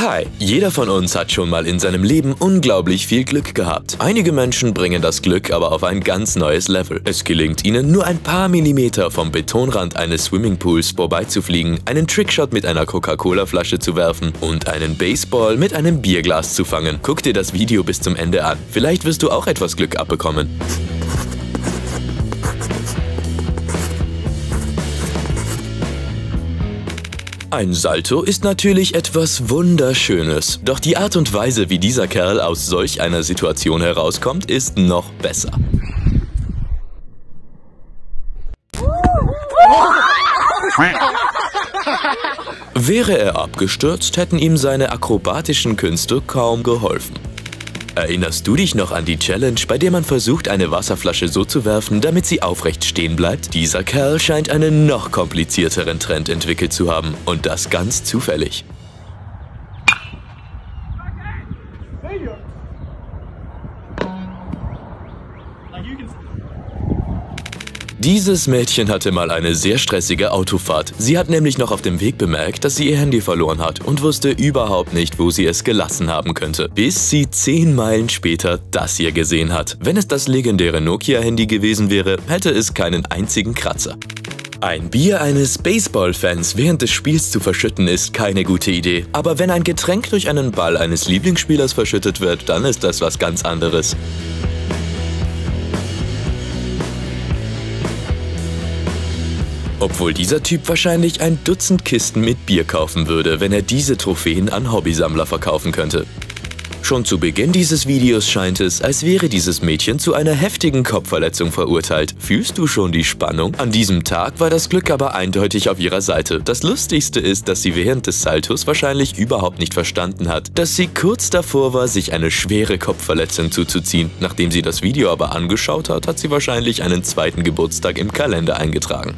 Hi, jeder von uns hat schon mal in seinem Leben unglaublich viel Glück gehabt. Einige Menschen bringen das Glück aber auf ein ganz neues Level. Es gelingt ihnen, nur ein paar Millimeter vom Betonrand eines Swimmingpools vorbeizufliegen, einen Trickshot mit einer Coca-Cola-Flasche zu werfen und einen Baseball mit einem Bierglas zu fangen. Guck dir das Video bis zum Ende an. Vielleicht wirst du auch etwas Glück abbekommen. Ein Salto ist natürlich etwas Wunderschönes, doch die Art und Weise, wie dieser Kerl aus solch einer Situation herauskommt, ist noch besser. Wäre er abgestürzt, hätten ihm seine akrobatischen Künste kaum geholfen. Erinnerst du dich noch an die Challenge, bei der man versucht, eine Wasserflasche so zu werfen, damit sie aufrecht stehen bleibt? Dieser Kerl scheint einen noch komplizierteren Trend entwickelt zu haben. Und das ganz zufällig. Dieses Mädchen hatte mal eine sehr stressige Autofahrt. Sie hat nämlich noch auf dem Weg bemerkt, dass sie ihr Handy verloren hat und wusste überhaupt nicht, wo sie es gelassen haben könnte. Bis sie zehn Meilen später das hier gesehen hat. Wenn es das legendäre Nokia-Handy gewesen wäre, hätte es keinen einzigen Kratzer. Ein Bier eines Baseball-Fans während des Spiels zu verschütten ist keine gute Idee. Aber wenn ein Getränk durch einen Ball eines Lieblingsspielers verschüttet wird, dann ist das was ganz anderes. Obwohl dieser Typ wahrscheinlich ein Dutzend Kisten mit Bier kaufen würde, wenn er diese Trophäen an Hobbysammler verkaufen könnte. Schon zu Beginn dieses Videos scheint es, als wäre dieses Mädchen zu einer heftigen Kopfverletzung verurteilt. Fühlst du schon die Spannung? An diesem Tag war das Glück aber eindeutig auf ihrer Seite. Das Lustigste ist, dass sie während des Saltos wahrscheinlich überhaupt nicht verstanden hat, dass sie kurz davor war, sich eine schwere Kopfverletzung zuzuziehen. Nachdem sie das Video aber angeschaut hat, hat sie wahrscheinlich einen zweiten Geburtstag im Kalender eingetragen.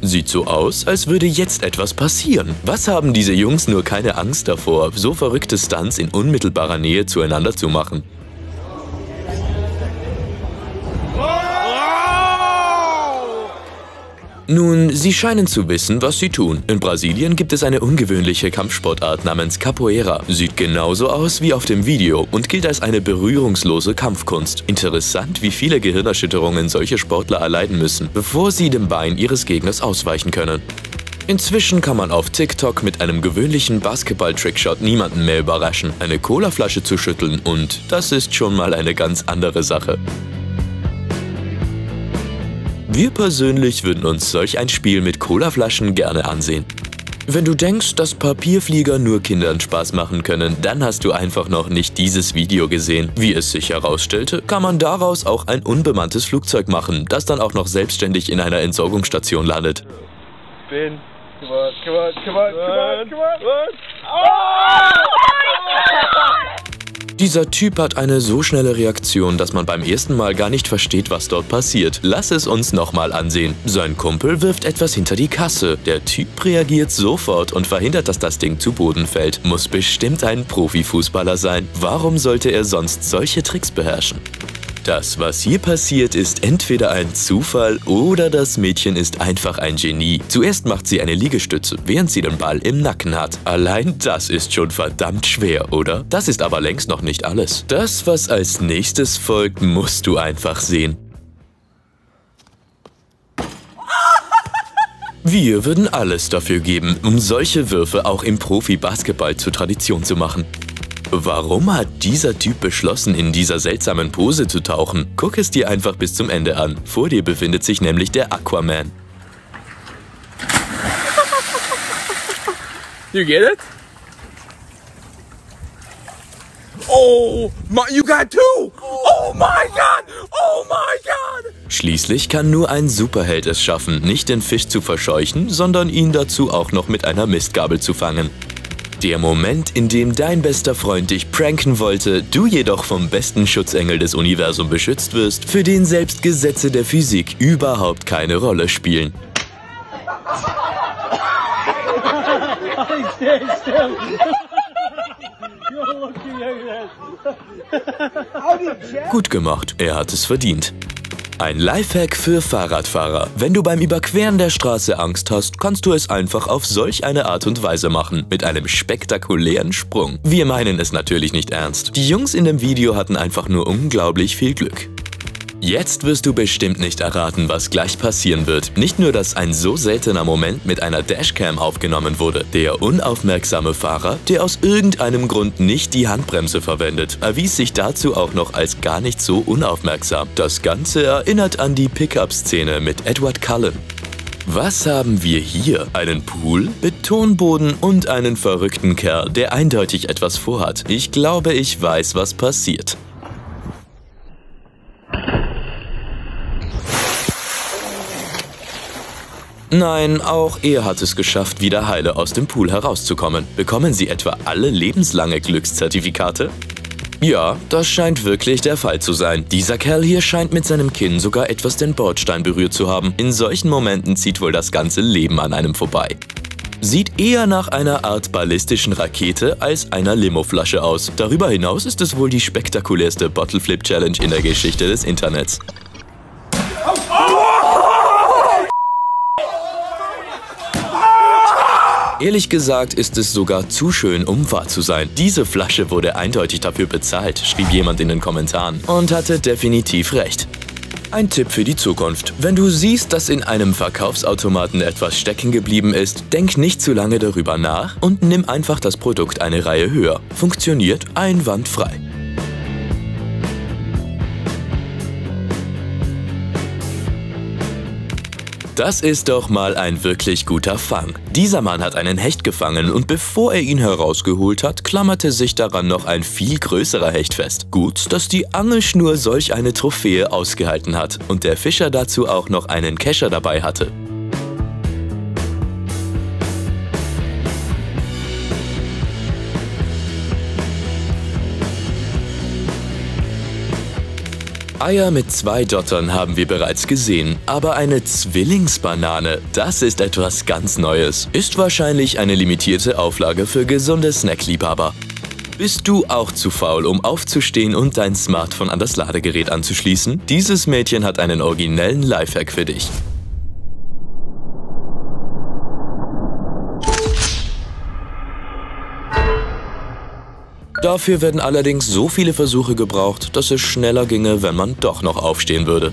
Sieht so aus, als würde jetzt etwas passieren. Was haben diese Jungs nur keine Angst davor, so verrückte Stunts in unmittelbarer Nähe zueinander zu machen? Nun, sie scheinen zu wissen, was sie tun. In Brasilien gibt es eine ungewöhnliche Kampfsportart namens Capoeira. Sieht genauso aus wie auf dem Video und gilt als eine berührungslose Kampfkunst. Interessant, wie viele Gehirnerschütterungen solche Sportler erleiden müssen, bevor sie dem Bein ihres Gegners ausweichen können. Inzwischen kann man auf TikTok mit einem gewöhnlichen Basketball-Trickshot niemanden mehr überraschen. Eine Colaflasche zu schütteln und das ist schon mal eine ganz andere Sache. Wir persönlich würden uns solch ein Spiel mit Colaflaschen gerne ansehen. Wenn du denkst, dass Papierflieger nur Kindern Spaß machen können, dann hast du einfach noch nicht dieses Video gesehen. Wie es sich herausstellte, kann man daraus auch ein unbemanntes Flugzeug machen, das dann auch noch selbstständig in einer Entsorgungsstation landet. Spin. Come on, come on, come on, come on, come on. Oh! Dieser Typ hat eine so schnelle Reaktion, dass man beim ersten Mal gar nicht versteht, was dort passiert. Lass es uns nochmal ansehen. Sein Kumpel wirft etwas hinter die Kasse. Der Typ reagiert sofort und verhindert, dass das Ding zu Boden fällt. Muss bestimmt ein Profifußballer sein. Warum sollte er sonst solche Tricks beherrschen? Das, was hier passiert, ist entweder ein Zufall oder das Mädchen ist einfach ein Genie. Zuerst macht sie eine Liegestütze, während sie den Ball im Nacken hat. Allein das ist schon verdammt schwer, oder? Das ist aber längst noch nicht alles. Das, was als nächstes folgt, musst du einfach sehen. Wir würden alles dafür geben, um solche Würfe auch im Profi-Basketball zur Tradition zu machen. Warum hat dieser Typ beschlossen, in dieser seltsamen Pose zu tauchen? Guck es dir einfach bis zum Ende an. Vor dir befindet sich nämlich der Aquaman. You get it? Oh, my, you got two! Oh my god! Oh my god! Schließlich kann nur ein Superheld es schaffen, nicht den Fisch zu verscheuchen, sondern ihn dazu auch noch mit einer Mistgabel zu fangen. Der Moment, in dem dein bester Freund dich pranken wollte, du jedoch vom besten Schutzengel des Universums beschützt wirst, für den selbst Gesetze der Physik überhaupt keine Rolle spielen. Gut gemacht, er hat es verdient. Ein Lifehack für Fahrradfahrer. Wenn du beim Überqueren der Straße Angst hast, kannst du es einfach auf solch eine Art und Weise machen, mit einem spektakulären Sprung. Wir meinen es natürlich nicht ernst. Die Jungs in dem Video hatten einfach nur unglaublich viel Glück. Jetzt wirst du bestimmt nicht erraten, was gleich passieren wird. Nicht nur, dass ein so seltener Moment mit einer Dashcam aufgenommen wurde. Der unaufmerksame Fahrer, der aus irgendeinem Grund nicht die Handbremse verwendet, erwies sich dazu auch noch als gar nicht so unaufmerksam. Das Ganze erinnert an die Pickup-Szene mit Edward Cullen. Was haben wir hier? Einen Pool, Betonboden und einen verrückten Kerl, der eindeutig etwas vorhat. Ich glaube, ich weiß, was passiert. Nein, auch er hat es geschafft, wieder heile aus dem Pool herauszukommen. Bekommen Sie etwa alle lebenslange Glückszertifikate? Ja, das scheint wirklich der Fall zu sein. Dieser Kerl hier scheint mit seinem Kinn sogar etwas den Bordstein berührt zu haben. In solchen Momenten zieht wohl das ganze Leben an einem vorbei. Sieht eher nach einer Art ballistischen Rakete als einer Limoflasche aus. Darüber hinaus ist es wohl die spektakulärste Bottle Flip Challenge in der Geschichte des Internets. Ehrlich gesagt ist es sogar zu schön, um wahr zu sein. Diese Flasche wurde eindeutig dafür bezahlt, schrieb jemand in den Kommentaren und hatte definitiv recht. Ein Tipp für die Zukunft. Wenn du siehst, dass in einem Verkaufsautomaten etwas stecken geblieben ist, denk nicht zu lange darüber nach und nimm einfach das Produkt eine Reihe höher. Funktioniert einwandfrei. Das ist doch mal ein wirklich guter Fang. Dieser Mann hat einen Hecht gefangen und bevor er ihn herausgeholt hat, klammerte sich daran noch ein viel größerer Hecht fest. Gut, dass die Angelschnur solch eine Trophäe ausgehalten hat und der Fischer dazu auch noch einen Kescher dabei hatte. Eier mit zwei Dottern haben wir bereits gesehen, aber eine Zwillingsbanane, das ist etwas ganz Neues. Ist wahrscheinlich eine limitierte Auflage für gesunde Snackliebhaber. Bist du auch zu faul, um aufzustehen und dein Smartphone an das Ladegerät anzuschließen? Dieses Mädchen hat einen originellen Lifehack für dich. Dafür werden allerdings so viele Versuche gebraucht, dass es schneller ginge, wenn man doch noch aufstehen würde.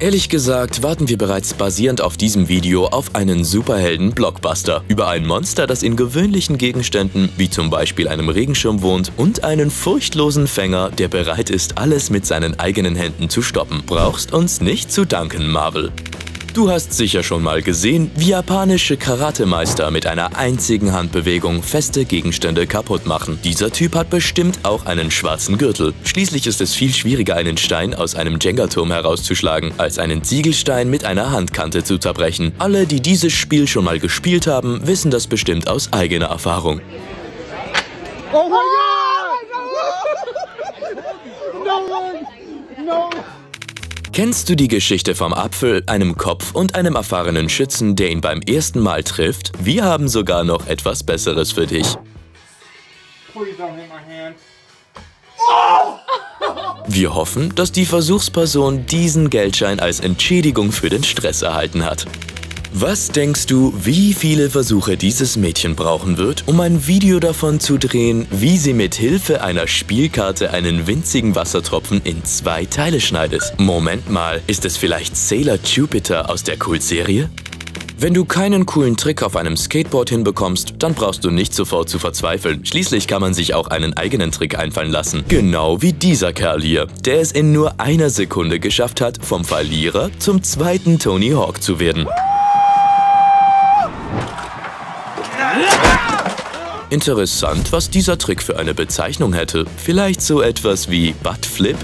Ehrlich gesagt warten wir bereits basierend auf diesem Video auf einen Superhelden-Blockbuster über ein Monster, das in gewöhnlichen Gegenständen, wie zum Beispiel einem Regenschirm wohnt, und einen furchtlosen Fänger, der bereit ist, alles mit seinen eigenen Händen zu stoppen. Brauchst uns nicht zu danken, Marvel. Du hast sicher schon mal gesehen, wie japanische Karatemeister mit einer einzigen Handbewegung feste Gegenstände kaputt machen. Dieser Typ hat bestimmt auch einen schwarzen Gürtel. Schließlich ist es viel schwieriger, einen Stein aus einem Jenga-Turm herauszuschlagen, als einen Ziegelstein mit einer Handkante zu zerbrechen. Alle, die dieses Spiel schon mal gespielt haben, wissen das bestimmt aus eigener Erfahrung. Oh my God! No No Kennst du die Geschichte vom Apfel, einem Kopf und einem erfahrenen Schützen, der ihn beim ersten Mal trifft? Wir haben sogar noch etwas Besseres für dich. Wir hoffen, dass die Versuchsperson diesen Geldschein als Entschädigung für den Stress erhalten hat. Was denkst du, wie viele Versuche dieses Mädchen brauchen wird, um ein Video davon zu drehen, wie sie mit Hilfe einer Spielkarte einen winzigen Wassertropfen in zwei Teile schneidet? Moment mal, ist es vielleicht Sailor Jupiter aus der Cool-Serie? Wenn du keinen coolen Trick auf einem Skateboard hinbekommst, dann brauchst du nicht sofort zu verzweifeln. Schließlich kann man sich auch einen eigenen Trick einfallen lassen. Genau wie dieser Kerl hier, der es in nur einer Sekunde geschafft hat, vom Verlierer zum zweiten Tony Hawk zu werden. Interessant, was dieser Trick für eine Bezeichnung hätte. Vielleicht so etwas wie Butt Flip?